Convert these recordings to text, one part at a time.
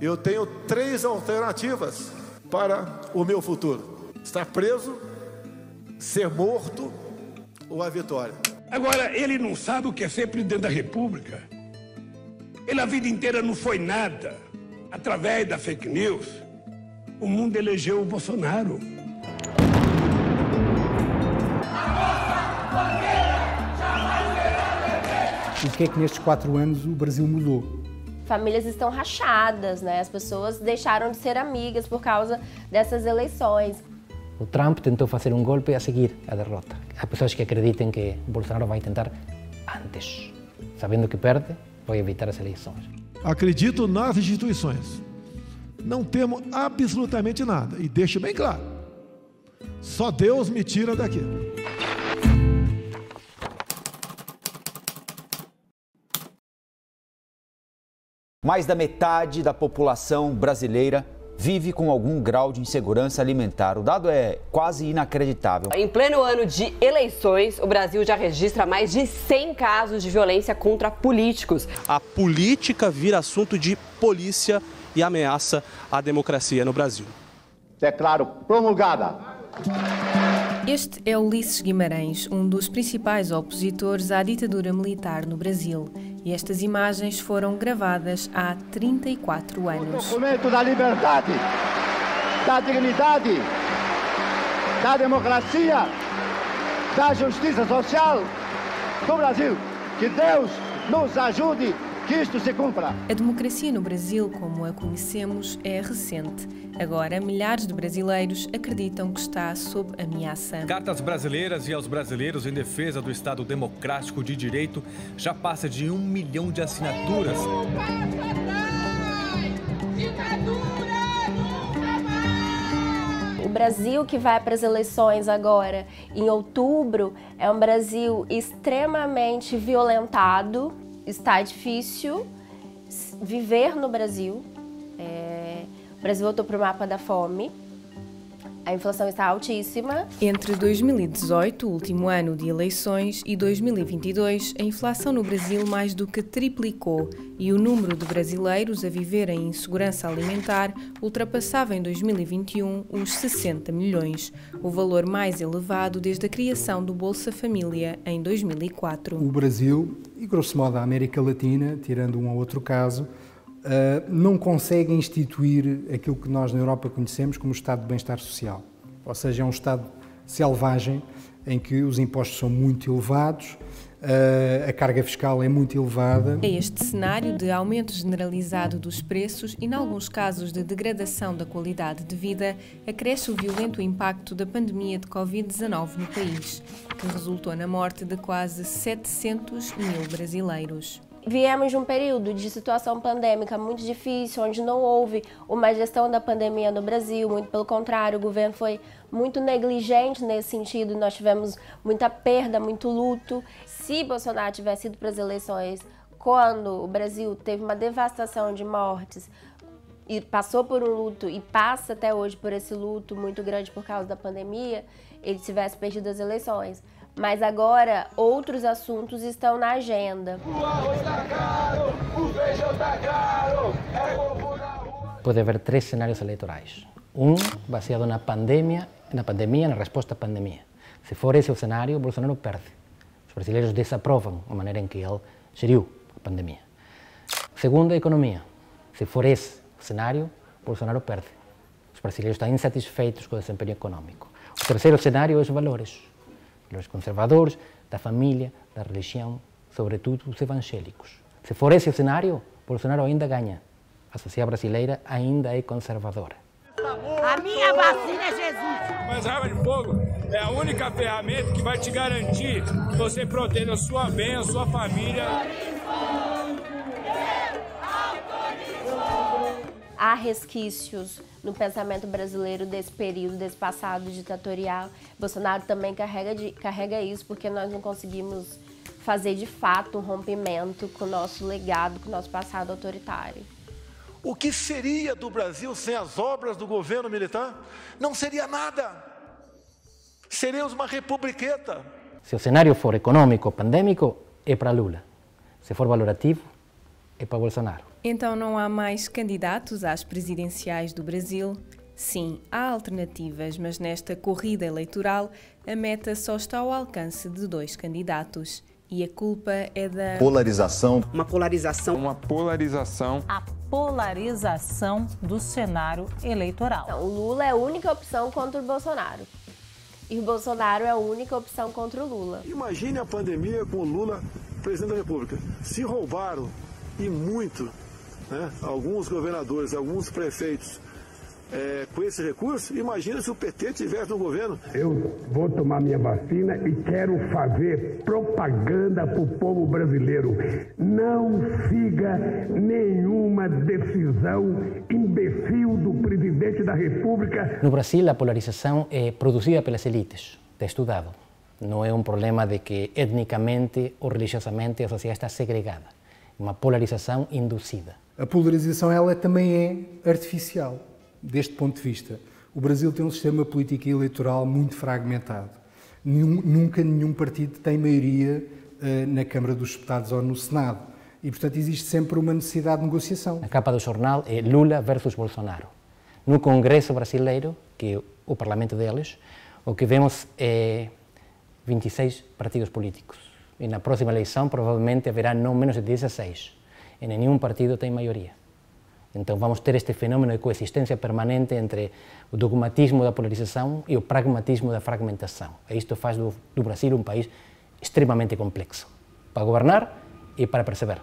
Eu tenho três alternativas para o meu futuro: estar preso, ser morto ou a vitória. Agora, ele não sabe o que é ser presidente da República. Ele a vida inteira não foi nada. Através da fake news, o mundo elegeu o Bolsonaro. O que é que nestes quatro anos o Brasil mudou? Famílias estão rachadas, né? As pessoas deixaram de ser amigas por causa dessas eleições. O Trump tentou fazer um golpe a seguir a derrota. Há pessoas que acreditam que Bolsonaro vai tentar antes, sabendo que perde, vai evitar as eleições. Acredito nas instituições. Não temo absolutamente nada. E deixo bem claro: só Deus me tira daqui. Mais da metade da população brasileira vive com algum grau de insegurança alimentar. O dado é quase inacreditável. Em pleno ano de eleições, o Brasil já registra mais de 100 casos de violência contra políticos. A política vira assunto de polícia e ameaça à democracia no Brasil. Declaro promulgada. Este é Ulisses Guimarães, um dos principais opositores à ditadura militar no Brasil. E estas imagens foram gravadas há 34 anos. O documento da liberdade, da dignidade, da democracia, da justiça social do Brasil. Que Deus nos ajude que isto se cumpra. A democracia no Brasil, como a conhecemos, é recente. Agora, milhares de brasileiros acreditam que está sob ameaça. Cartas brasileiras e aos brasileiros em defesa do Estado Democrático de Direito já passa de um milhão de assinaturas. O Brasil que vai para as eleições agora em outubro é um Brasil extremamente violentado. Está difícil viver no Brasil. É, o Brasil voltou para o mapa da fome. A inflação está altíssima. Entre 2018, o último ano de eleições, e 2022, a inflação no Brasil mais do que triplicou e o número de brasileiros a viverem em insegurança alimentar ultrapassava em 2021 os 60 milhões, o valor mais elevado desde a criação do Bolsa Família em 2004. O Brasil, e grosso modo a América Latina, tirando um ou outro caso, não consegue instituir aquilo que nós na Europa conhecemos como Estado de Bem-Estar Social. Ou seja, é um Estado selvagem em que os impostos são muito elevados, uh, a carga fiscal é muito elevada. É este cenário de aumento generalizado dos preços e, em alguns casos, de degradação da qualidade de vida, acresce o violento impacto da pandemia de Covid-19 no país, que resultou na morte de quase 700 mil brasileiros. Viemos de um período de situação pandêmica muito difícil, onde não houve uma gestão da pandemia no Brasil, muito pelo contrário, o governo foi muito negligente nesse sentido, nós tivemos muita perda, muito luto. Se Bolsonaro tivesse ido para as eleições quando o Brasil teve uma devastação de mortes, e passou por um luto e passa até hoje por esse luto muito grande por causa da pandemia, ele tivesse perdido as eleições. Mas agora outros assuntos estão na agenda. O arroz tá caro, o feijão tá caro, é Pode haver três cenários eleitorais. Um baseado na pandemia, na pandemia, na resposta à pandemia. Se for esse o cenário, Bolsonaro perde. Os brasileiros desaprovam a maneira em que ele geriu a pandemia. Segundo, a economia. Se for esse o cenário, Bolsonaro perde. Os brasileiros estão insatisfeitos com o desempenho econômico. O terceiro cenário é os valores os conservadores, da família, da religião, sobretudo os evangélicos. Se for esse o cenário, Bolsonaro ainda ganha. A sociedade brasileira ainda é conservadora. A minha vacina é Jesus. Mas a arma de fogo é a única ferramenta que vai te garantir que você proteja a sua bem, a sua família. Há resquícios no pensamento brasileiro desse período, desse passado ditatorial. Bolsonaro também carrega, de, carrega isso porque nós não conseguimos fazer de fato um rompimento com o nosso legado, com o nosso passado autoritário. O que seria do Brasil sem as obras do governo militar? Não seria nada. Seríamos uma republiqueta. Se o cenário for econômico, pandêmico, é para Lula. Se for valorativo, é para Bolsonaro. Então não há mais candidatos às presidenciais do Brasil? Sim, há alternativas, mas nesta corrida eleitoral a meta só está ao alcance de dois candidatos. E a culpa é da polarização. Uma polarização. Uma polarização. A polarização do cenário eleitoral. Não, o Lula é a única opção contra o Bolsonaro. E o Bolsonaro é a única opção contra o Lula. Imagine a pandemia com o Lula presidente da República. Se roubaram, e muito, né, alguns governadores, alguns prefeitos, é, com esse recurso, imagina se o PT tivesse no governo. Eu vou tomar minha vacina e quero fazer propaganda para o povo brasileiro. Não siga nenhuma decisão imbecil do presidente da República. No Brasil, a polarização é produzida pelas elites, está estudado. Não é um problema de que etnicamente ou religiosamente a sociedade está segregada. Uma polarização induzida. A polarização ela também é artificial deste ponto de vista. O Brasil tem um sistema político e eleitoral muito fragmentado. Nenhum, nunca nenhum partido tem maioria uh, na Câmara dos Deputados ou no Senado. E, portanto, existe sempre uma necessidade de negociação. A capa do jornal é Lula versus Bolsonaro. No Congresso brasileiro, que é o parlamento deles, o que vemos é 26 partidos políticos. E na próxima eleição, provavelmente, haverá não menos de 16. E nenhum partido tem maioria. Então vamos ter este fenómeno de coexistência permanente entre o dogmatismo da polarização e o pragmatismo da fragmentação. E isto faz do, do Brasil um país extremamente complexo para governar e para perceber.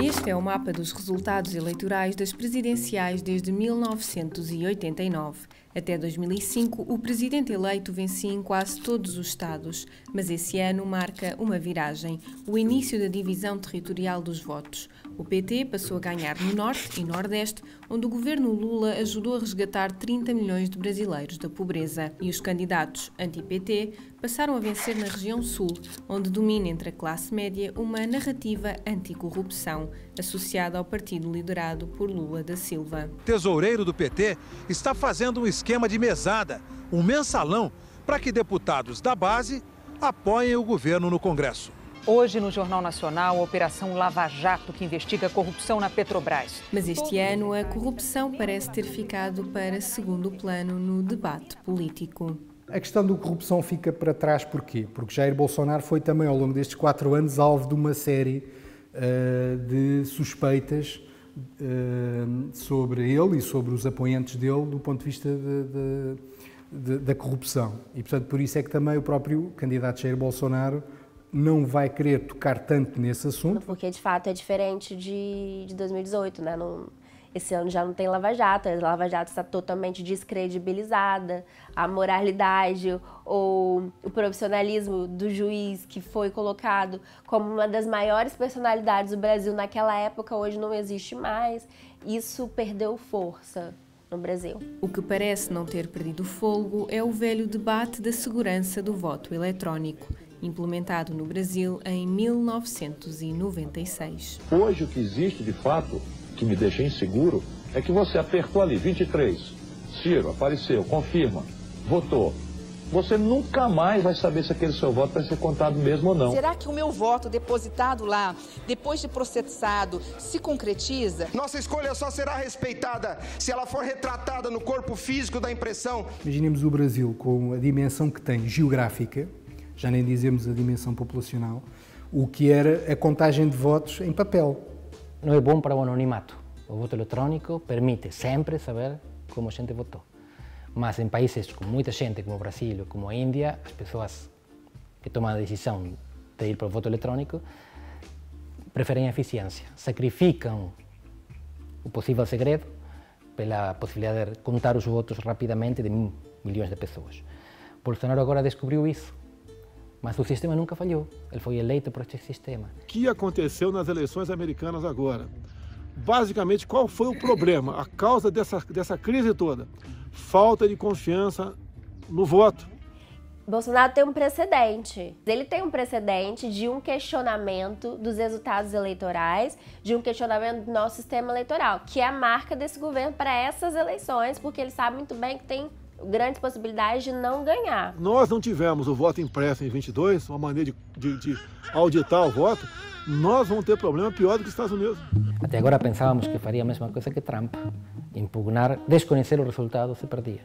Este é o mapa dos resultados eleitorais das presidenciais desde 1989. Até 2005, o presidente eleito vencia em quase todos os estados, mas esse ano marca uma viragem, o início da divisão territorial dos votos. O PT passou a ganhar no Norte e Nordeste, onde o governo Lula ajudou a resgatar 30 milhões de brasileiros da pobreza. E os candidatos anti-PT passaram a vencer na região Sul, onde domina entre a classe média uma narrativa anticorrupção, associada ao partido liderado por Lula da Silva. Tesoureiro do PT está fazendo um esquema de mesada, um mensalão, para que deputados da base apoiem o governo no Congresso. Hoje, no Jornal Nacional, a Operação Lava Jato, que investiga a corrupção na Petrobras. Mas este ano, a corrupção parece ter ficado para segundo plano no debate político. A questão da corrupção fica para trás porquê? Porque Jair Bolsonaro foi também, ao longo destes quatro anos, alvo de uma série uh, de suspeitas uh, sobre ele e sobre os apoiantes dele do ponto de vista de, de, de, da corrupção. E, portanto, por isso é que também o próprio candidato Jair Bolsonaro não vai querer tocar tanto nesse assunto. Porque de fato é diferente de, de 2018, né? Não, esse ano já não tem Lava Jato, a Lava Jato está totalmente descredibilizada, a moralidade ou o profissionalismo do juiz que foi colocado como uma das maiores personalidades do Brasil naquela época, hoje não existe mais. Isso perdeu força no Brasil. O que parece não ter perdido fôlego é o velho debate da segurança do voto eletrónico implementado no Brasil em 1996. Hoje, o que existe de fato, que me deixa inseguro, é que você apertou ali 23, Ciro apareceu, confirma, votou. Você nunca mais vai saber se aquele seu voto vai ser contado mesmo ou não. Será que o meu voto depositado lá, depois de processado, se concretiza? Nossa escolha só será respeitada se ela for retratada no corpo físico da impressão. Imaginemos o Brasil com a dimensão que tem geográfica, já nem dizemos a dimensão populacional, o que era a contagem de votos em papel. Não é bom para o anonimato. O voto eletrônico permite sempre saber como a gente votou. Mas em países com muita gente, como o Brasil como a Índia, as pessoas que tomam a decisão de ir para o voto eletrônico preferem a eficiência, sacrificam o possível segredo pela possibilidade de contar os votos rapidamente de milhões de pessoas. Bolsonaro agora descobriu isso mas o sistema nunca falhou. Ele foi eleito por este sistema. O que aconteceu nas eleições americanas agora? Basicamente, qual foi o problema, a causa dessa, dessa crise toda? Falta de confiança no voto. Bolsonaro tem um precedente. Ele tem um precedente de um questionamento dos resultados eleitorais, de um questionamento do nosso sistema eleitoral, que é a marca desse governo para essas eleições, porque ele sabe muito bem que tem grandes possibilidades de não ganhar. Nós não tivemos o voto impresso em 22, uma maneira de, de, de auditar o voto, nós vamos ter problema pior do que os Estados Unidos. Até agora pensávamos que faria a mesma coisa que Trump, impugnar, desconhecer o resultado se perdia.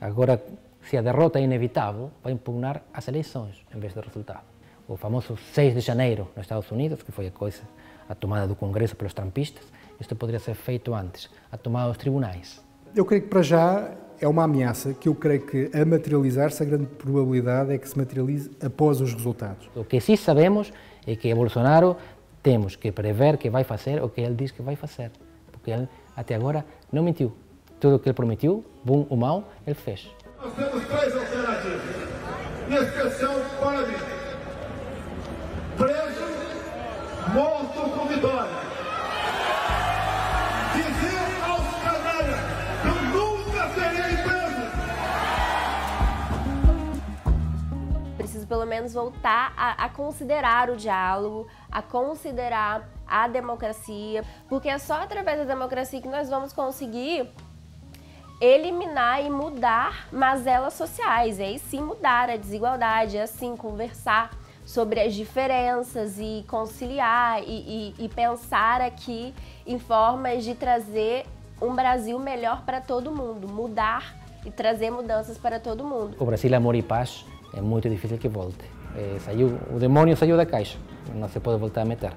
Agora, se a derrota é inevitável, vai impugnar as eleições em vez do resultado. O famoso 6 de janeiro nos Estados Unidos, que foi a coisa, a tomada do Congresso pelos trumpistas, isto poderia ser feito antes, a tomada dos tribunais. Eu creio que para já é uma ameaça que eu creio que a materializar-se, a grande probabilidade é que se materialize após os resultados. O que sim sabemos é que Bolsonaro temos que prever que vai fazer o que ele diz que vai fazer, porque ele até agora não mentiu. Tudo o que ele prometeu, bom ou mau, ele fez. Nós temos três alternativas, pelo menos voltar a, a considerar o diálogo, a considerar a democracia, porque é só através da democracia que nós vamos conseguir eliminar e mudar mazelas sociais, e aí sim mudar a desigualdade, assim conversar sobre as diferenças e conciliar e, e, e pensar aqui em formas de trazer um Brasil melhor para todo mundo, mudar e trazer mudanças para todo mundo. O Brasil amor e paz é muito difícil que volte. É, saiu, o demônio saiu da caixa, não se pode voltar a meter.